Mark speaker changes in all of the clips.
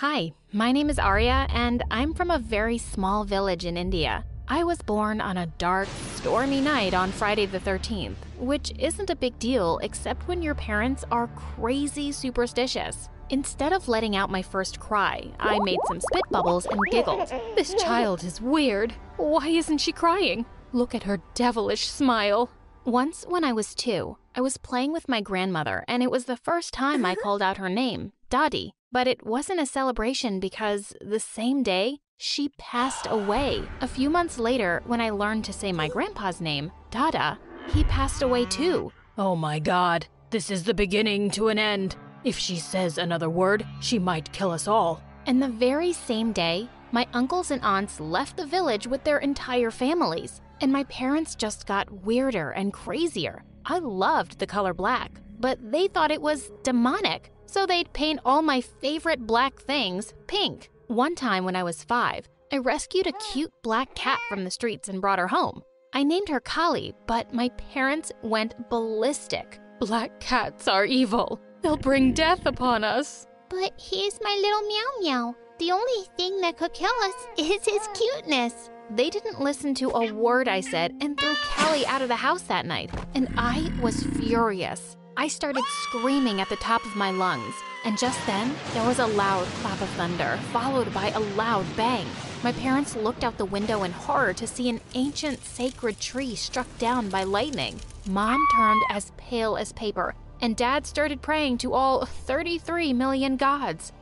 Speaker 1: Hi, my name is Arya, and I'm from a very small village in India. I was born on a dark, stormy night on Friday the 13th, which isn't a big deal except when your parents are crazy superstitious. Instead of letting out my first cry, I made some spit bubbles and giggled. This child is weird. Why isn't she crying? Look at her devilish smile. Once, when I was two, I was playing with my grandmother, and it was the first time I called out her name, Dadi. But it wasn't a celebration because the same day, she passed away. A few months later, when I learned to say my grandpa's name, Dada, he passed away too.
Speaker 2: Oh my god, this is the beginning to an end. If she says another word, she might kill us all.
Speaker 1: And the very same day, my uncles and aunts left the village with their entire families, and my parents just got weirder and crazier. I loved the color black, but they thought it was demonic, so they'd paint all my favorite black things pink. One time when I was five, I rescued a cute black cat from the streets and brought her home. I named her Kali, but my parents went ballistic. Black cats are evil. They'll bring death upon us.
Speaker 3: But he's my little meow meow. The only thing that could kill us is his cuteness.
Speaker 1: They didn't listen to a word I said and threw Kali out of the house that night, and I was furious. I started screaming at the top of my lungs, and just then there was a loud clap of thunder, followed by a loud bang. My parents looked out the window in horror to see an ancient sacred tree struck down by lightning. Mom turned as pale as paper, and Dad started praying to all 33 million gods.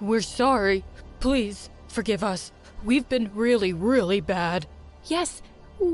Speaker 2: We're sorry. Please, forgive us. We've been really, really bad.
Speaker 1: Yes,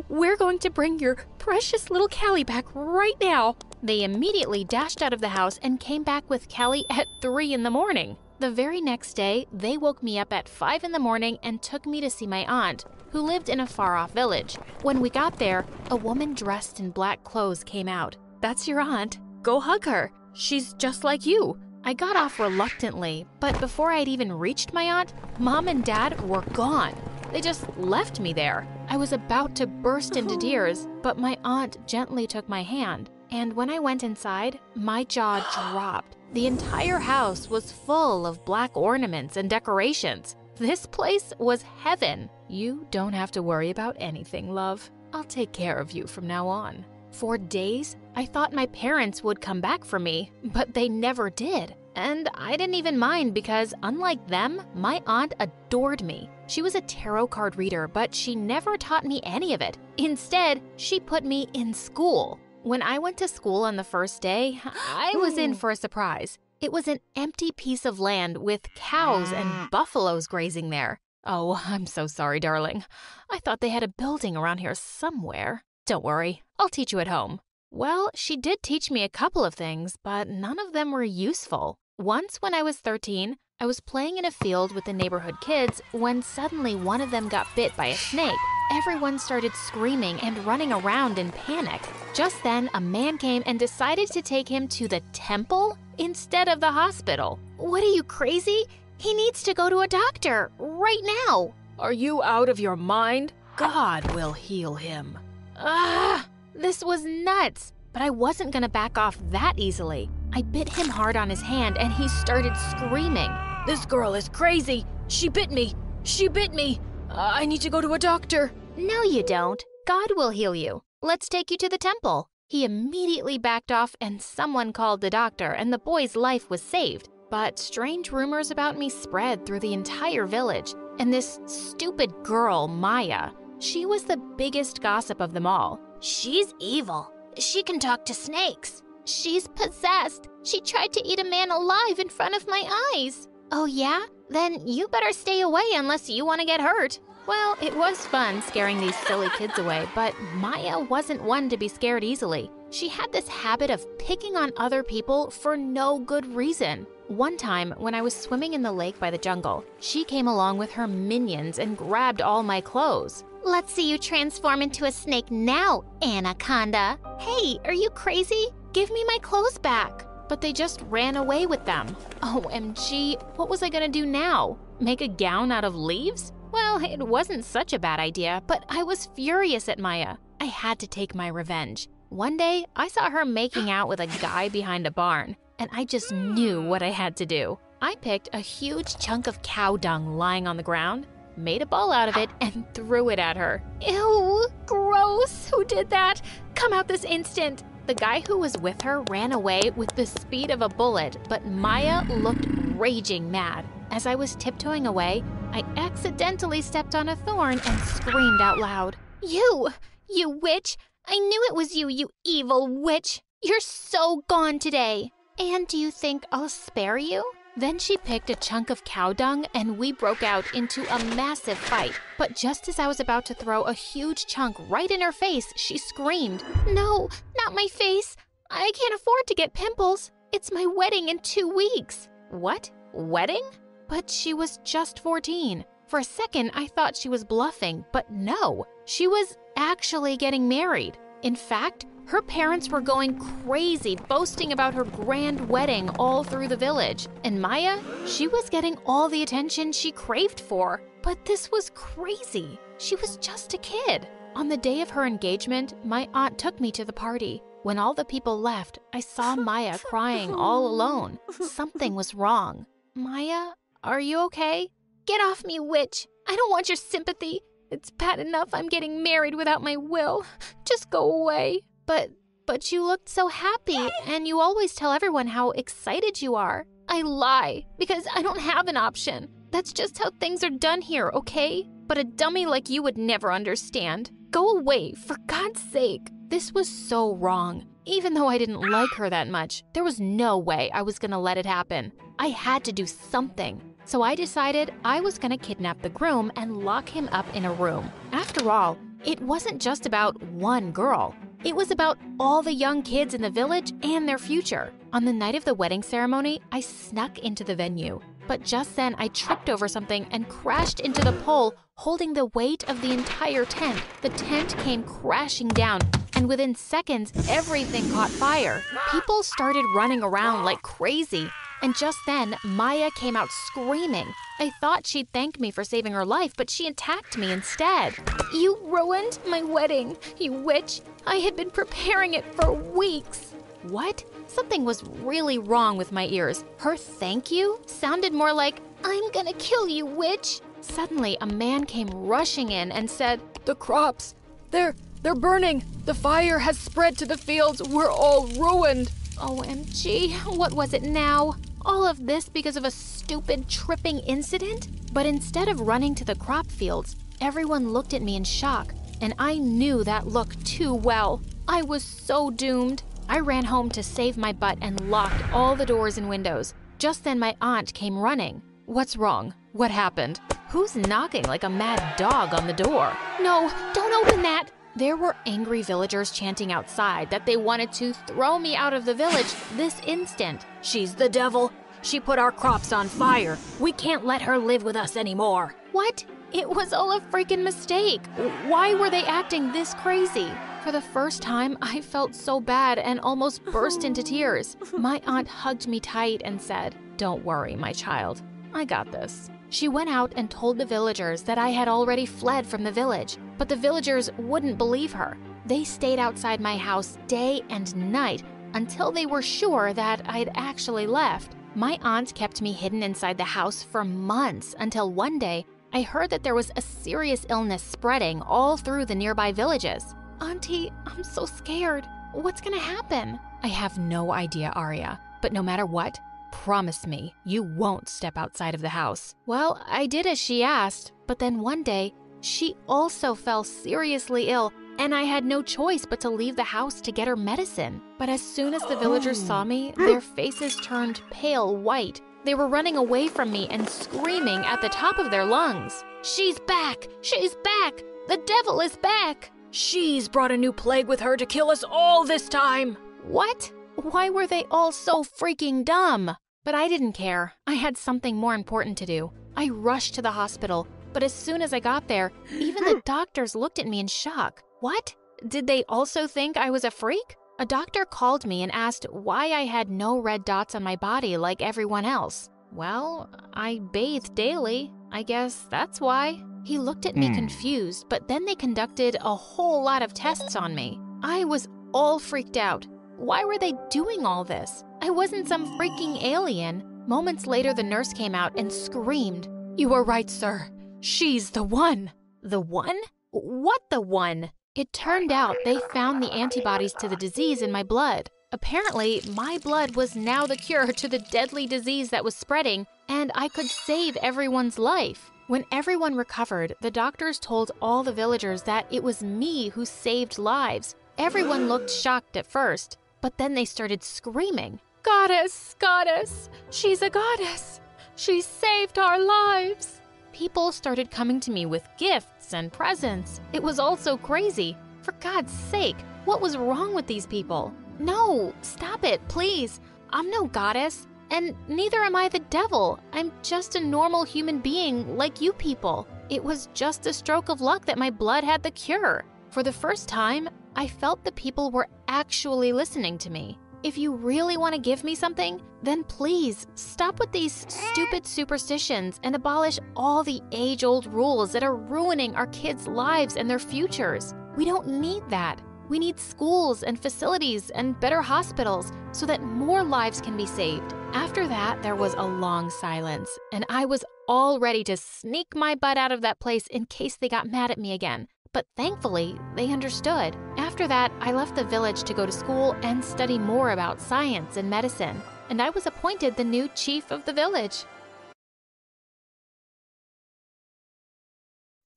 Speaker 1: we're going to bring your precious little Kali back right now. They immediately dashed out of the house and came back with Kali at 3 in the morning. The very next day, they woke me up at 5 in the morning and took me to see my aunt, who lived in a far off village. When we got there, a woman dressed in black clothes came out. That's your aunt. Go hug her. She's just like you. I got off reluctantly, but before I'd even reached my aunt, mom and dad were gone. They just left me there. I was about to burst into oh. tears, but my aunt gently took my hand. And when I went inside, my jaw dropped. The entire house was full of black ornaments and decorations. This place was heaven. You don't have to worry about anything, love. I'll take care of you from now on. For days, I thought my parents would come back for me, but they never did. And I didn't even mind because, unlike them, my aunt adored me. She was a tarot card reader, but she never taught me any of it. Instead, she put me in school. When I went to school on the first day, I was in oh. for a surprise. It was an empty piece of land with cows and ah. buffaloes grazing there. Oh, I'm so sorry, darling. I thought they had a building around here somewhere. Don't worry, I'll teach you at home. Well, she did teach me a couple of things, but none of them were useful. Once, when I was 13, I was playing in a field with the neighborhood kids when suddenly one of them got bit by a snake. Everyone started screaming and running around in panic. Just then, a man came and decided to take him to the temple instead of the hospital. What are you crazy? He needs to go to a doctor right now.
Speaker 2: Are you out of your mind? God will heal him.
Speaker 1: Ah, this was nuts. But I wasn't gonna back off that easily. I bit him hard on his hand and he started screaming.
Speaker 2: This girl is crazy. She bit me. She bit me. Uh, I need to go to a doctor.
Speaker 1: No, you don't. God will heal you. Let's take you to the temple. He immediately backed off and someone called the doctor and the boy's life was saved. But strange rumors about me spread through the entire village. And this stupid girl, Maya, she was the biggest gossip of them all.
Speaker 3: She's evil. She can talk to snakes.
Speaker 1: She's possessed. She tried to eat a man alive in front of my eyes. Oh, yeah? Then you better stay away unless you want to get hurt. Well, it was fun scaring these silly kids away, but Maya wasn't one to be scared easily. She had this habit of picking on other people for no good reason. One time, when I was swimming in the lake by the jungle, she came along with her minions and grabbed all my clothes.
Speaker 3: Let's see you transform into a snake now, Anaconda.
Speaker 1: Hey, are you crazy? Give me my clothes back. But they just ran away with them. OMG, what was I gonna do now? Make a gown out of leaves? Well, it wasn't such a bad idea, but I was furious at Maya. I had to take my revenge. One day, I saw her making out with a guy behind a barn, and I just knew what I had to do. I picked a huge chunk of cow dung lying on the ground, made a ball out of it, and threw it at her. Ew, gross! Who did that? Come out this instant! The guy who was with her ran away with the speed of a bullet, but Maya looked raging mad. As I was tiptoeing away, I accidentally stepped on a thorn and screamed out loud. You! You witch! I knew it was you, you evil witch! You're so gone today! And do you think I'll spare you? Then she picked a chunk of cow dung and we broke out into a massive fight. But just as I was about to throw a huge chunk right in her face, she screamed, No, not my face! I can't afford to get pimples! It's my wedding in two weeks! What? Wedding? But she was just 14. For a second, I thought she was bluffing, but no, she was actually getting married. In fact, her parents were going crazy, boasting about her grand wedding all through the village. And Maya, she was getting all the attention she craved for. But this was crazy. She was just a kid. On the day of her engagement, my aunt took me to the party. When all the people left, I saw Maya crying all alone. Something was wrong. Maya, are you okay? Get off me, witch! I don't want your sympathy. It's bad enough I'm getting married without my will. Just go away. But but you looked so happy and you always tell everyone how excited you are. I lie because I don't have an option. That's just how things are done here, okay? But a dummy like you would never understand. Go away, for God's sake. This was so wrong. Even though I didn't like her that much, there was no way I was gonna let it happen. I had to do something. So I decided I was gonna kidnap the groom and lock him up in a room. After all, it wasn't just about one girl. It was about all the young kids in the village and their future. On the night of the wedding ceremony, I snuck into the venue. But just then, I tripped over something and crashed into the pole, holding the weight of the entire tent. The tent came crashing down, and within seconds, everything caught fire. People started running around like crazy. And just then, Maya came out screaming. I thought she'd thank me for saving her life, but she attacked me instead. You ruined my wedding, you witch. I had been preparing it for weeks. What? Something was really wrong with my ears. Her thank you sounded more like, I'm gonna kill you, witch. Suddenly, a man came rushing in and said,
Speaker 2: The crops, they're they're burning. The fire has spread to the fields. We're all ruined.
Speaker 1: OMG, what was it now? All of this because of a stupid tripping incident? But instead of running to the crop fields, everyone looked at me in shock, and I knew that look too well. I was so doomed. I ran home to save my butt and locked all the doors and windows. Just then, my aunt came running. What's wrong? What happened? Who's knocking like a mad dog on the door? No, don't open that! There were angry villagers chanting outside that they wanted to throw me out of the village this instant.
Speaker 2: She's the devil. She put our crops on fire. We can't let her live with us anymore.
Speaker 1: What? It was all a freaking mistake. Why were they acting this crazy? For the first time, I felt so bad and almost burst into tears. My aunt hugged me tight and said, Don't worry, my child. I got this. She went out and told the villagers that I had already fled from the village, but the villagers wouldn't believe her. They stayed outside my house day and night until they were sure that I'd actually left. My aunt kept me hidden inside the house for months until one day I heard that there was a serious illness spreading all through the nearby villages. Auntie, I'm so scared. What's gonna happen? I have no idea, Arya, but no matter what, Promise me you won't step outside of the house. Well, I did as she asked, but then one day, she also fell seriously ill, and I had no choice but to leave the house to get her medicine. But as soon as the villagers saw me, their faces turned pale white. They were running away from me and screaming at the top of their lungs. She's back! She's back! The devil is back!
Speaker 2: She's brought a new plague with her to kill us all this time!
Speaker 1: What? Why were they all so freaking dumb? But I didn't care. I had something more important to do. I rushed to the hospital, but as soon as I got there, even the doctors looked at me in shock. What? Did they also think I was a freak? A doctor called me and asked why I had no red dots on my body like everyone else. Well, I bathe daily. I guess that's why. He looked at me
Speaker 4: Hmm.
Speaker 1: confused, but then they conducted a whole lot of tests on me. I was all freaked out. Why were they doing all this? I wasn't some freaking alien. Moments later, the nurse came out and screamed, You are right, sir. She's the one. The one? What the one? It turned out they found the antibodies to the disease in my blood. Apparently, my blood was now the cure to the deadly disease that was spreading, and I could save everyone's life. When everyone recovered, the doctors told all the villagers that it was me who saved lives. Everyone looked shocked at first, but then they started screaming, Goddess, goddess, she's a goddess. She saved our lives. People started coming to me with gifts and presents. It was all so crazy. For God's sake, what was wrong with these people? No, stop it, please. I'm no goddess, and neither am I the devil. I'm just a normal human being like you people. It was just a stroke of luck that my blood had the cure. For the first time, I felt the people were actually listening to me. If you really want to give me something, then please stop with these stupid superstitions and abolish all the age old rules that are ruining our kids' lives and their futures. We don't need that. We need schools and facilities and better hospitals so that more lives can be saved. After that, there was a long silence, and I was all ready to sneak my butt out of that place in case they got mad at me again. But thankfully, they understood. After that, I left the village to go to school and study more about science and medicine, and I was appointed the new chief of the village.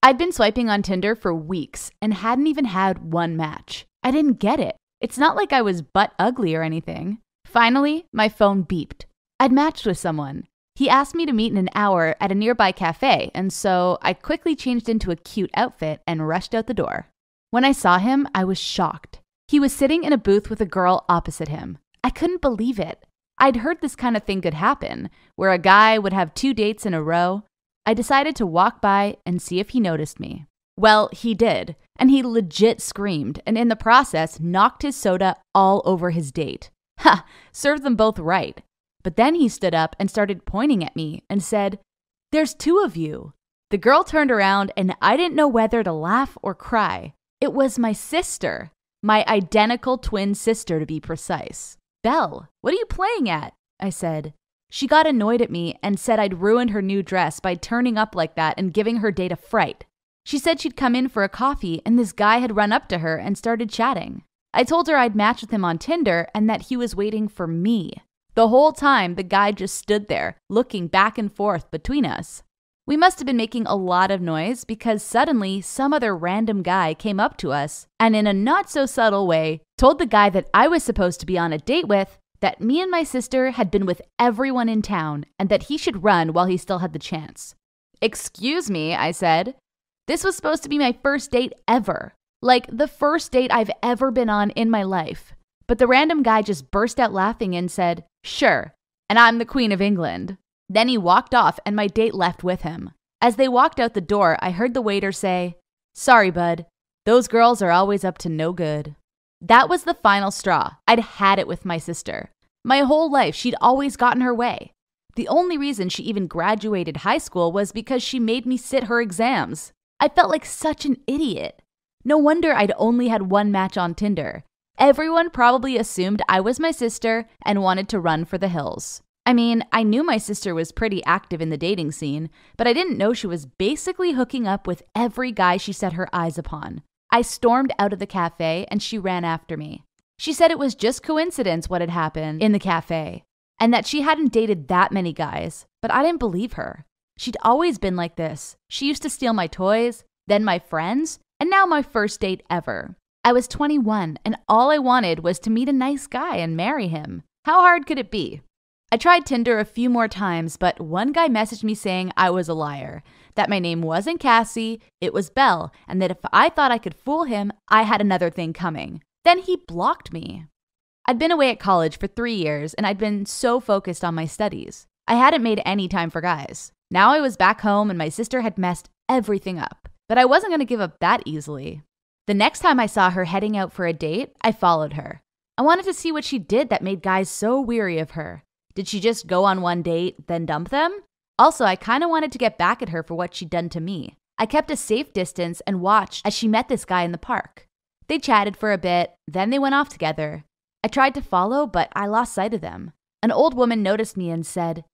Speaker 4: I'd been swiping on Tinder for weeks and hadn't even had one match. I didn't get it. It's not like I was butt ugly or anything. Finally, my phone beeped. I'd matched with someone. He asked me to meet in an hour at a nearby cafe, and so I quickly changed into a cute outfit and rushed out the door. When I saw him, I was shocked. He was sitting in a booth with a girl opposite him. I couldn't believe it. I'd heard this kind of thing could happen, where a guy would have two dates in a row. I decided to walk by and see if he noticed me. Well, he did, and he legit screamed, and in the process, knocked his soda all over his date. Ha! Served them both right. But then he stood up and started pointing at me and said, There's two of you. The girl turned around and I didn't know whether to laugh or cry. It was my sister, my identical twin sister to be precise. Belle, what are you playing at? I said. She got annoyed at me and said I'd ruined her new dress by turning up like that and giving her date a fright. She said she'd come in for a coffee and this guy had run up to her and started chatting. I told her I'd matched with him on Tinder and that he was waiting for me. The whole time, the guy just stood there, looking back and forth between us. We must have been making a lot of noise because suddenly some other random guy came up to us and, in a not so subtle way, told the guy that I was supposed to be on a date with that me and my sister had been with everyone in town and that he should run while he still had the chance. Excuse me, I said. This was supposed to be my first date ever. Like the first date I've ever been on in my life. But the random guy just burst out laughing and said, Sure, and I'm the Queen of England. Then he walked off, and my date left with him. As they walked out the door, I heard the waiter say, Sorry, bud. Those girls are always up to no good. That was the final straw. I'd had it with my sister. My whole life, she'd always gotten her way. The only reason she even graduated high school was because she made me sit her exams. I felt like such an idiot. No wonder I'd only had one match on Tinder. Everyone probably assumed I was my sister and wanted to run for the hills. I mean, I knew my sister was pretty active in the dating scene, but I didn't know she was basically hooking up with every guy she set her eyes upon. I stormed out of the cafe and she ran after me. She said it was just coincidence what had happened in the cafe and that she hadn't dated that many guys, but I didn't believe her. She'd always been like this. She used to steal my toys, then my friends, and now my first date ever. I was 21 and all I wanted was to meet a nice guy and marry him. How hard could it be? I tried Tinder a few more times, but one guy messaged me saying I was a liar, that my name wasn't Cassie, it was Belle, and that if I thought I could fool him, I had another thing coming. Then he blocked me. I'd been away at college for three years and I'd been so focused on my studies. I hadn't made any time for guys. Now I was back home and my sister had messed everything up. But I wasn't going to give up that easily. The next time I saw her heading out for a date, I followed her. I wanted to see what she did that made guys so weary of her. Did she just go on one date, then dump them? Also, I kind of wanted to get back at her for what she'd done to me. I kept a safe distance and watched as she met this guy in the park. They chatted for a bit, then they went off together. I tried to follow, but I lost sight of them. An old woman noticed me and said,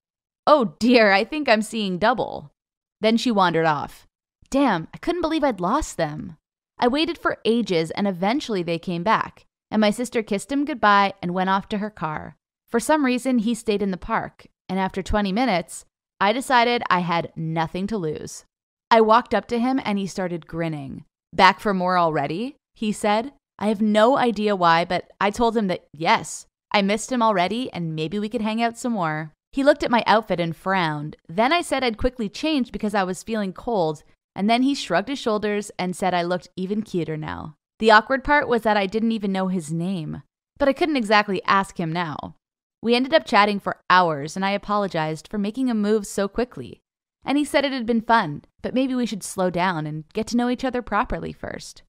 Speaker 4: Oh dear, I think I'm seeing double. Then she wandered off. Damn, I couldn't believe I'd lost them. I waited for ages and eventually they came back, and my sister kissed him goodbye and went off to her car. For some reason, he stayed in the park, and after 20 minutes, I decided I had nothing to lose. I walked up to him and he started grinning. Back for more already? He said. I have no idea why, but I told him that yes, I missed him already and maybe we could hang out some more. He looked at my outfit and frowned. Then I said I'd quickly change because I was feeling cold, and then he shrugged his shoulders and said I looked even cuter now. The awkward part was that I didn't even know his name, but I couldn't exactly ask him now. We ended up chatting for hours, and I apologized for making a move so quickly. And he said it had been fun, but maybe we should slow down and get to know each other properly first.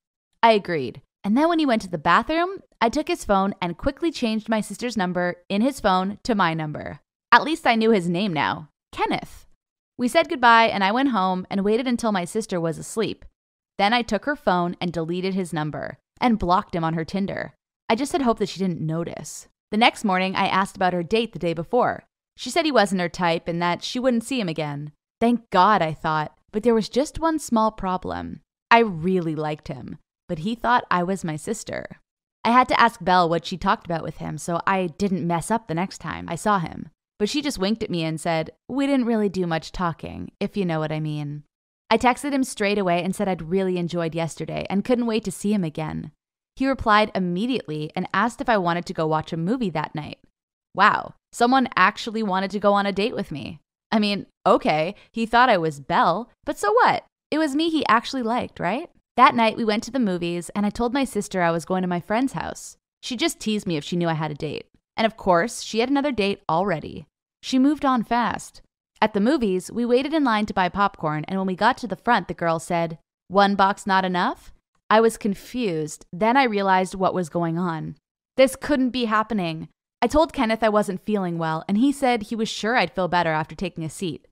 Speaker 4: I agreed. And then when he went to the bathroom, I took his phone and quickly changed my sister's number in his phone to my number. At least I knew his name now Kenneth. We said goodbye, and I went home and waited until my sister was asleep. Then I took her phone and deleted his number and blocked him on her Tinder. I just had hoped that she didn't notice. The next morning, I asked about her date the day before. She said he wasn't her type and that she wouldn't see him again. Thank God, I thought, but there was just one small problem. I really liked him, but he thought I was my sister. I had to ask Belle what she talked about with him so I didn't mess up the next time I saw him. But she just winked at me and said, We didn't really do much talking, if you know what I mean. I texted him straight away and said I'd really enjoyed yesterday and couldn't wait to see him again. He replied immediately and asked if I wanted to go watch a movie that night. Wow, someone actually wanted to go on a date with me. I mean, okay, he thought I was Belle, but so what? It was me he actually liked, right? That night we went to the movies and I told my sister I was going to my friend's house. She just teased me if she knew I had a date. And of course, she had another date already. She moved on fast. At the movies, we waited in line to buy popcorn, and when we got to the front, the girl said, One box not enough? I was confused. Then I realized what was going on. This couldn't be happening. I told Kenneth I wasn't feeling well, and he said he was sure I'd feel better after taking a seat.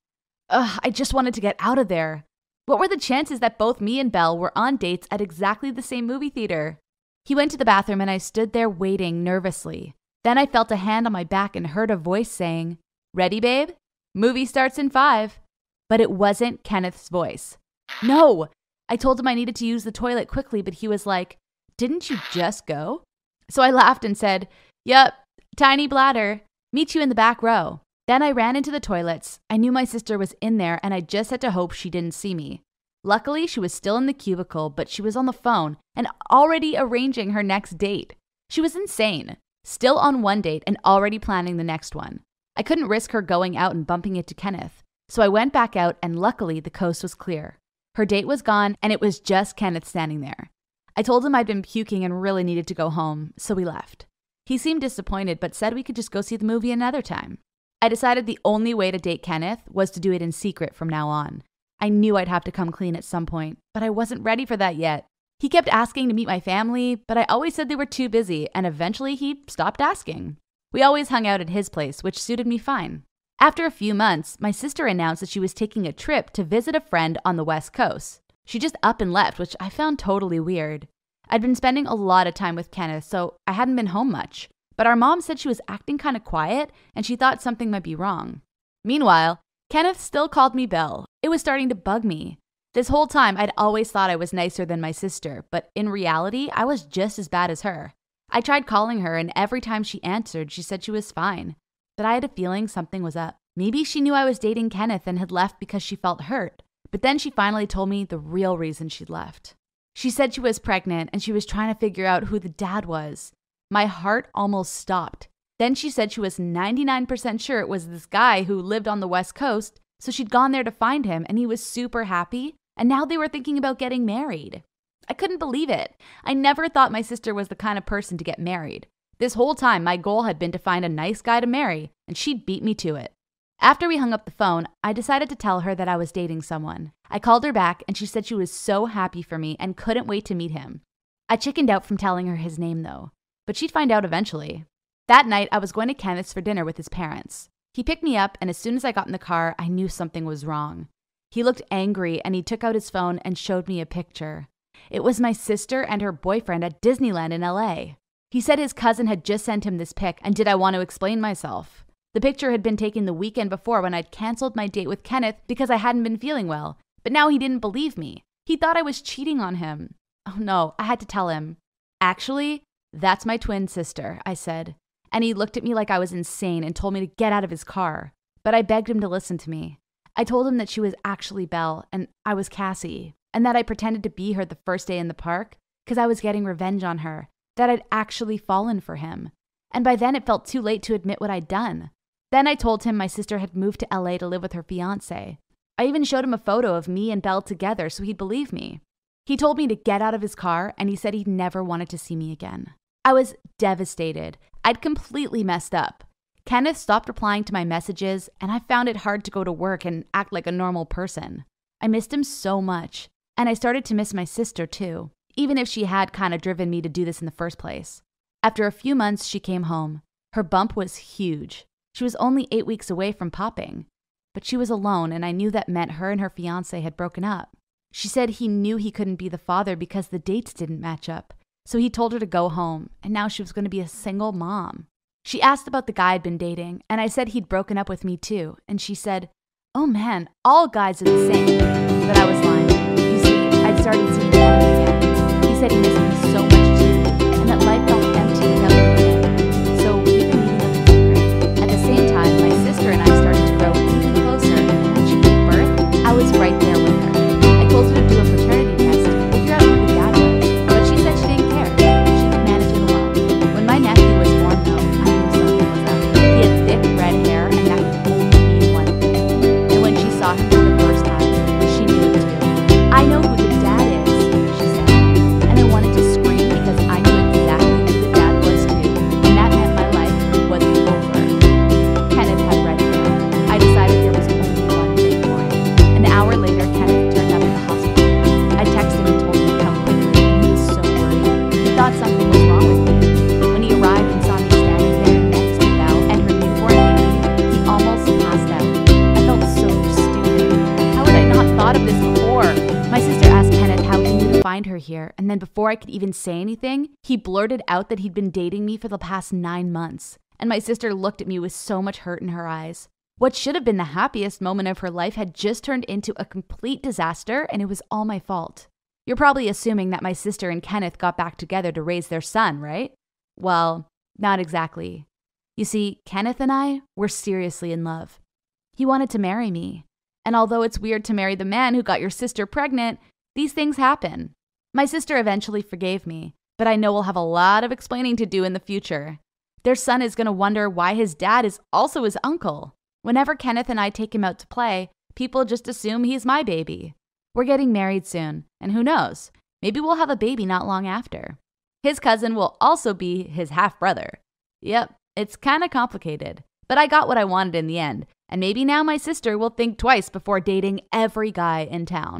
Speaker 4: Ugh, I just wanted to get out of there. What were the chances that both me and Belle were on dates at exactly the same movie theater? He went to the bathroom, and I stood there waiting nervously. Then I felt a hand on my back and heard a voice saying, Ready, babe? Movie starts in five. But it wasn't Kenneth's voice. No! I told him I needed to use the toilet quickly, but he was like, Didn't you just go? So I laughed and said, Yep, tiny bladder. Meet you in the back row. Then I ran into the toilets. I knew my sister was in there, and I just had to hope she didn't see me. Luckily, she was still in the cubicle, but she was on the phone and already arranging her next date. She was insane still on one date and already planning the next one. I couldn't risk her going out and bumping into Kenneth, so I went back out and luckily the coast was clear. Her date was gone and it was just Kenneth standing there. I told him I'd been puking and really needed to go home, so we left. He seemed disappointed but said we could just go see the movie another time. I decided the only way to date Kenneth was to do it in secret from now on. I knew I'd have to come clean at some point, but I wasn't ready for that yet. He kept asking to meet my family, but I always said they were too busy, and eventually he stopped asking. We always hung out at his place, which suited me fine. After a few months, my sister announced that she was taking a trip to visit a friend on the West Coast. She just up and left, which I found totally weird. I'd been spending a lot of time with Kenneth, so I hadn't been home much. But our mom said she was acting kind of quiet and she thought something might be wrong. Meanwhile, Kenneth still called me Belle. It was starting to bug me. This whole time, I'd always thought I was nicer than my sister, but in reality, I was just as bad as her. I tried calling her, and every time she answered, she said she was fine. But I had a feeling something was up. Maybe she knew I was dating Kenneth and had left because she felt hurt. But then she finally told me the real reason she'd left. She said she was pregnant and she was trying to figure out who the dad was. My heart almost stopped. Then she said she was 99% sure it was this guy who lived on the West Coast, so she'd gone there to find him and he was super happy and now they were thinking about getting married. I couldn't believe it. I never thought my sister was the kind of person to get married. This whole time, my goal had been to find a nice guy to marry, and she'd beat me to it. After we hung up the phone, I decided to tell her that I was dating someone. I called her back, and she said she was so happy for me and couldn't wait to meet him. I chickened out from telling her his name, though, but she'd find out eventually. That night, I was going to Kenneth's for dinner with his parents. He picked me up, and as soon as I got in the car, I knew something was wrong. He looked angry and he took out his phone and showed me a picture. It was my sister and her boyfriend at Disneyland in LA. He said his cousin had just sent him this pic, and did I want to explain myself? The picture had been taken the weekend before when I'd canceled my date with Kenneth because I hadn't been feeling well, but now he didn't believe me. He thought I was cheating on him. Oh no, I had to tell him. Actually, that's my twin sister, I said. And he looked at me like I was insane and told me to get out of his car. But I begged him to listen to me. I told him that she was actually Belle and I was Cassie, and that I pretended to be her the first day in the park because I was getting revenge on her, that I'd actually fallen for him. And by then it felt too late to admit what I'd done. Then I told him my sister had moved to LA to live with her fiance. I even showed him a photo of me and Belle together so he'd believe me. He told me to get out of his car and he said he'd never wanted to see me again. I was devastated. I'd completely messed up. Kenneth stopped replying to my messages, and I found it hard to go to work and act like a normal person. I missed him so much, and I started to miss my sister too, even if she had kind of driven me to do this in the first place. After a few months, she came home. Her bump was huge. She was only eight weeks away from popping, but she was alone, and I knew that meant her and her fiance had broken up. She said he knew he couldn't be the father because the dates didn't match up, so he told her to go home, and now she was going to be a single mom. She asked about the guy I'd been dating, and I said he'd broken up with me too, and she said, Oh man, all guys are the same. But I was lying. You see, I'd started seeing him again. He said he missed me so much before I could even say anything, he blurted out that he'd been dating me for the past nine months. And my sister looked at me with so much hurt in her eyes. What should have been the happiest moment of her life had just turned into a complete disaster, and it was all my fault. You're probably assuming that my sister and Kenneth got back together to raise their son, right? Well, not exactly. You see, Kenneth and I were seriously in love. He wanted to marry me. And although it's weird to marry the man who got your sister pregnant, these things happen. My sister eventually forgave me, but I know we'll have a lot of explaining to do in the future. Their son is going to wonder why his dad is also his uncle. Whenever Kenneth and I take him out to play, people just assume he's my baby. We're getting married soon, and who knows? Maybe we'll have a baby not long after. His cousin will also be his half brother. Yep, it's kind of complicated, but I got what I wanted in the end, and maybe now my sister will think twice before dating every guy in town.